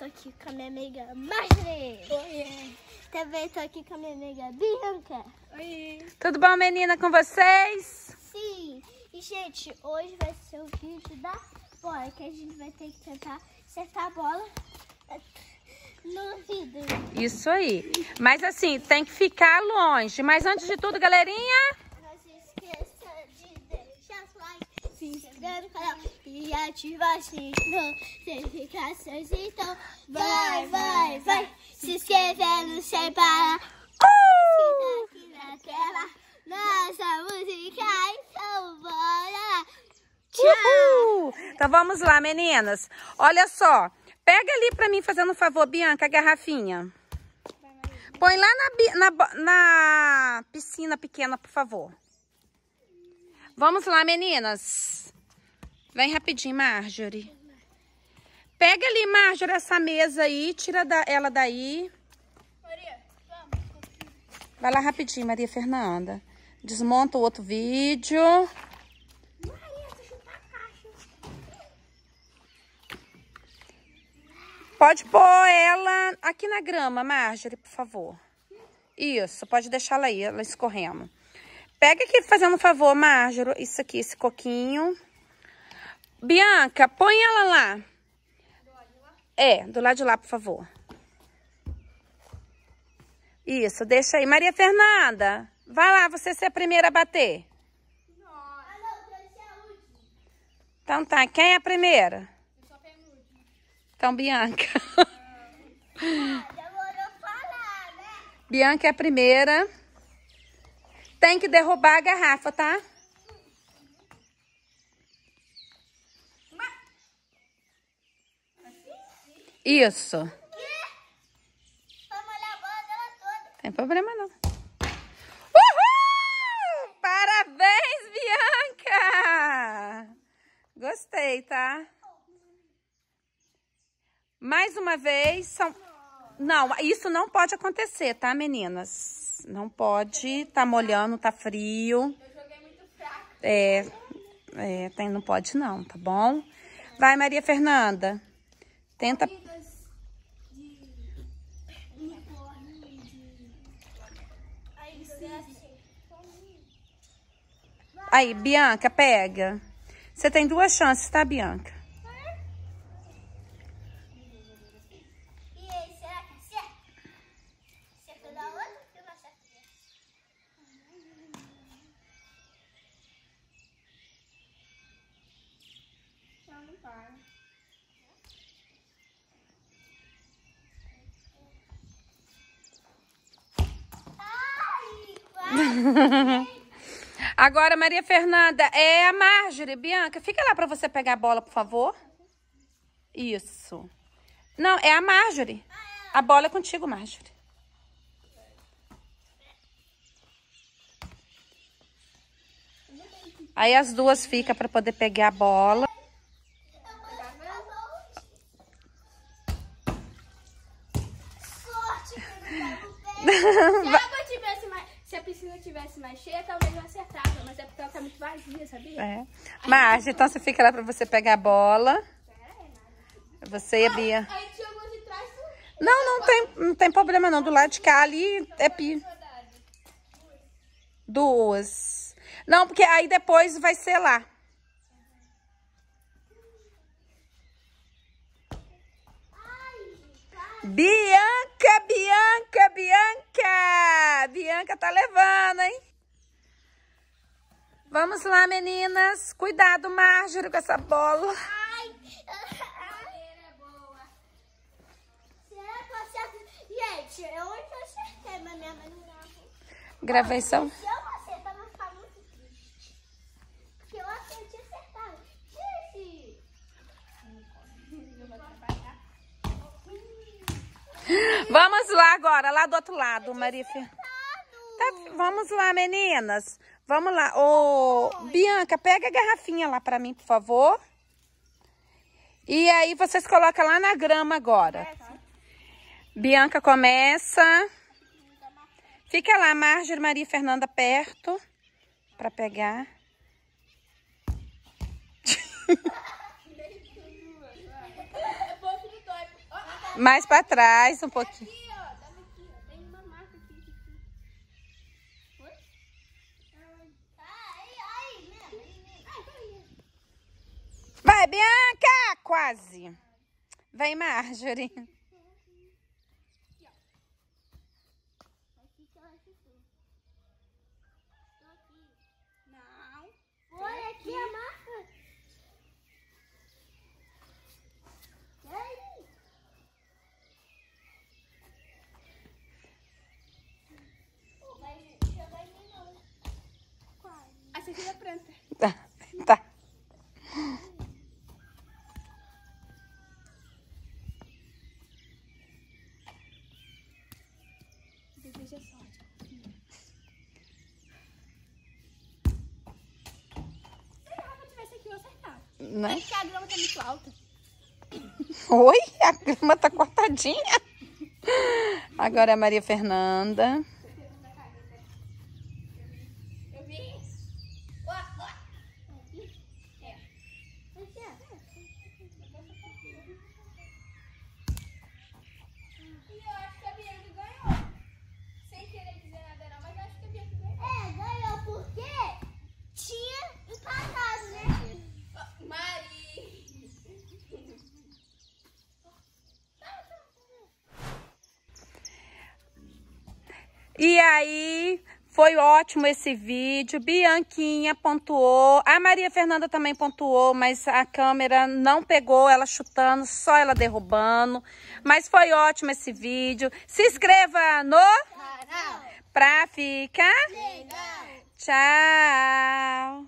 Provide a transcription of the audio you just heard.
tô aqui com a minha amiga Marjorie. Oi. Também tô aqui com a minha amiga Bianca. Oi. Tudo bom, menina, com vocês? Sim. E, gente, hoje vai ser o vídeo da bola, que a gente vai ter que tentar acertar a bola no vidro. Isso aí. Mas, assim, tem que ficar longe. Mas, antes de tudo, galerinha... Não se esqueça de deixar o like, se inscrever no canal e o sininho notificações. Então, vai, vai, vai. Se inscrevendo sem parar. Uh! Aqui na tela, nossa música. Então, bora. Tchau. Então, vamos lá, meninas. Olha só. Pega ali pra mim, fazendo um favor, Bianca, a garrafinha. Põe lá na, na, na piscina pequena, por favor. Vamos lá, meninas. Vem rapidinho, Marjorie. Pega ali, Marjorie, essa mesa aí. Tira da, ela daí. Maria, vamos. Vai lá rapidinho, Maria Fernanda. Desmonta o outro vídeo. Maria, deixa eu a caixa. Pode pôr ela aqui na grama, Marjorie, por favor. Isso, pode deixar ela aí, ela escorrendo. Pega aqui, fazendo um favor, Marjorie, isso aqui, esse coquinho. Bianca, põe ela lá. Do lado de lá? É, do lado de lá, por favor. Isso, deixa aí. Maria Fernanda, vai lá, você ser a primeira a bater. A. Então tá, quem é a primeira? Eu só pego o último. Então, Bianca. Ah, demorou falar, né? Bianca é a primeira. Tem que derrubar a garrafa, tá? Isso. Tem problema não. Uhul! Parabéns, Bianca! Gostei, tá? Mais uma vez, são... Não, isso não pode acontecer, tá, meninas? Não pode, tá molhando, tá frio. Eu joguei muito fraco. É, é tem, não pode não, tá bom? Vai, Maria Fernanda. Tenta... Aí, Bianca, pega. Você tem duas chances, tá, Bianca? E aí, será que acerta? Acerta da outra? Eu não acerto dessa. Para. Agora, Maria Fernanda, é a Marjorie. Bianca, fica lá pra você pegar a bola, por favor. Isso. Não, é a Marjorie. A bola é contigo, Marjorie. Aí as duas ficam pra poder pegar a bola. Sorte que ele tá no pé. Se tivesse mais. Se a piscina tivesse mais cheia, talvez eu acertava. Mas é porque ela tá muito vazia, sabia? É. Marjorie, então você fica lá pra você pegar a bola. Você e a Bia. De trás. Não, não tem, não tem problema não. Do lado de cá ali é pi. Duas. Não, porque aí depois vai ser lá. Bianca, Bianca, Bianca. Bianca tá levando, hein? Vamos lá, meninas. Cuidado, Marjorie, com essa bola. Ai! é boa. Será que eu? Gente, acertei, mas minha mãe não gravou. Gravei só. Se eu não acertar, vai ficar muito triste. Porque eu acertei acertado. Gente! Vamos lá agora, lá do outro lado, Maria. Tá, vamos lá, meninas. Vamos lá. Ô, Bianca, pega a garrafinha lá pra mim, por favor. E aí vocês colocam lá na grama agora. Bianca começa. Fica lá, Marjorie Maria Fernanda perto pra pegar. Mais pra trás, um pouquinho. Aqui, ó. Tava aqui, ó. Tem uma marca aqui. aqui. Oi? Ah, aí, aí, mesmo. Aí, mesmo. Ai, vai. Vai, Bianca! Quase. Vem, Marjorie. Aqui que ela chutou. Tô aqui. Não. Olha aqui a marca. E. Quase. Essa aqui é. Tá. tá. Né? Porque a grama tá muito alta. Oi, a grama tá cortadinha. Agora é a Maria Fernanda. Eu E aí, foi ótimo esse vídeo. Bianquinha pontuou. A Maria Fernanda também pontuou, mas a câmera não pegou ela chutando, só ela derrubando. Mas foi ótimo esse vídeo. Se inscreva no canal pra ficar. Tchau.